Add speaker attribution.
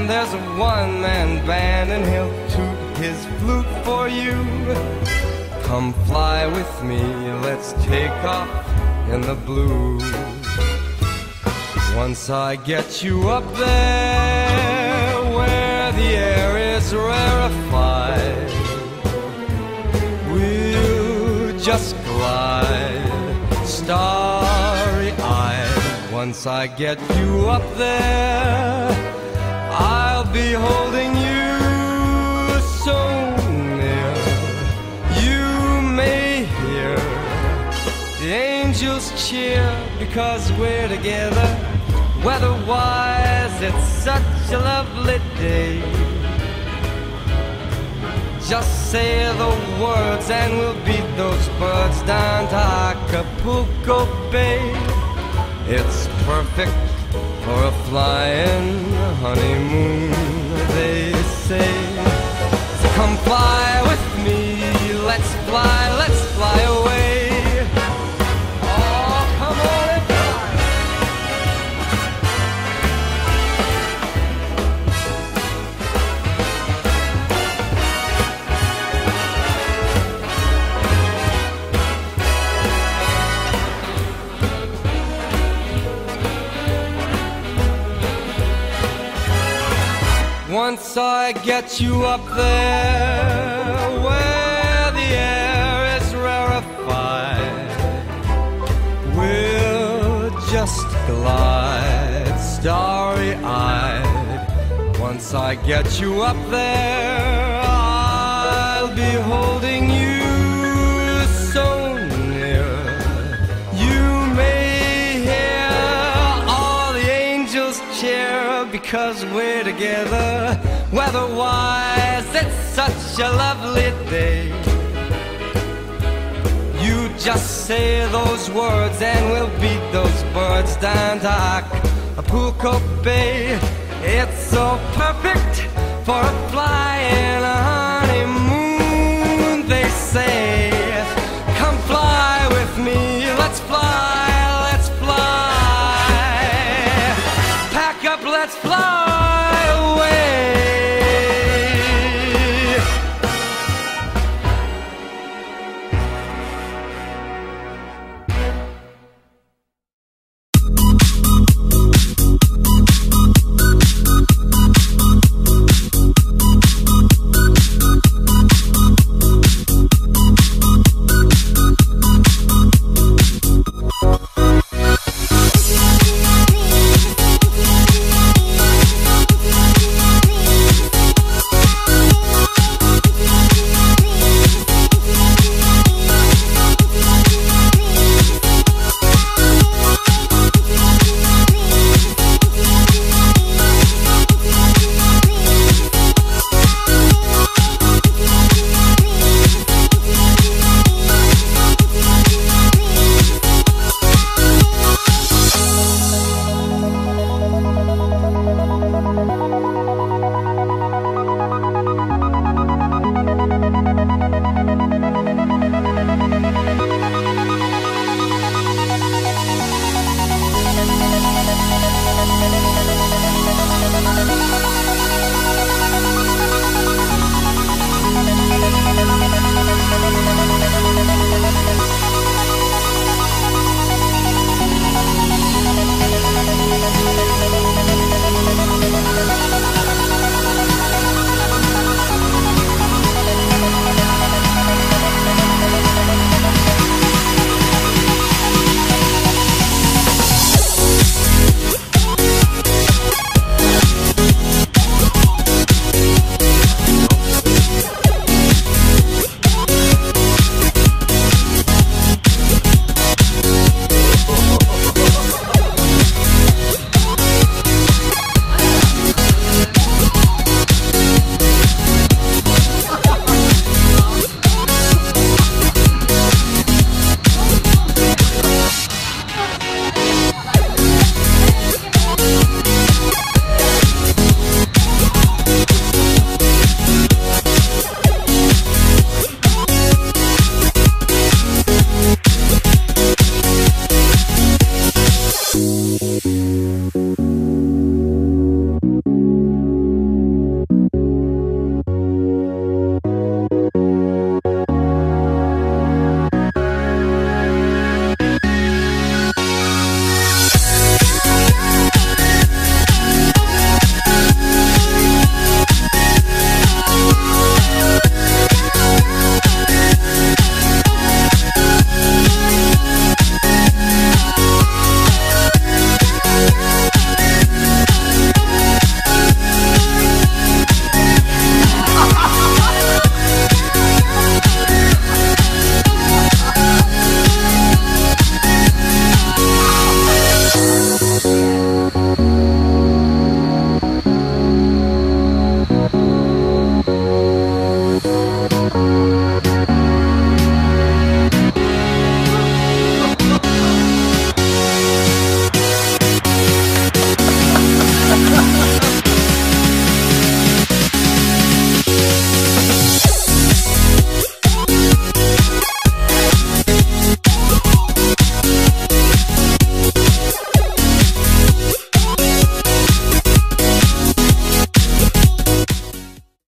Speaker 1: Land, there's a one man band, and he'll toot his flute for you. Come fly with me, let's take off in the blue. Once I get you up there where the air is rarefied, we'll just glide starry eyed. Once I get you up there, cheer because we're together. Weatherwise, it's such a lovely day. Just say the words and we'll beat those birds down to Acapulco Bay. It's perfect for a flying honeymoon, they say. So come fly with me, let's fly, let's fly away. Once I get you up there where the air is rarefied, we'll just glide starry eyed. Once I get you up there, I'll be holding you together. Weather wise, Weatherwise, it's such a lovely day. You just say those words and we'll beat those birds down to Acapulco Bay. It's so perfect for a fly and a honeymoon, they say. Come fly with me, let's fly, let's fly. Pack up, let's fly.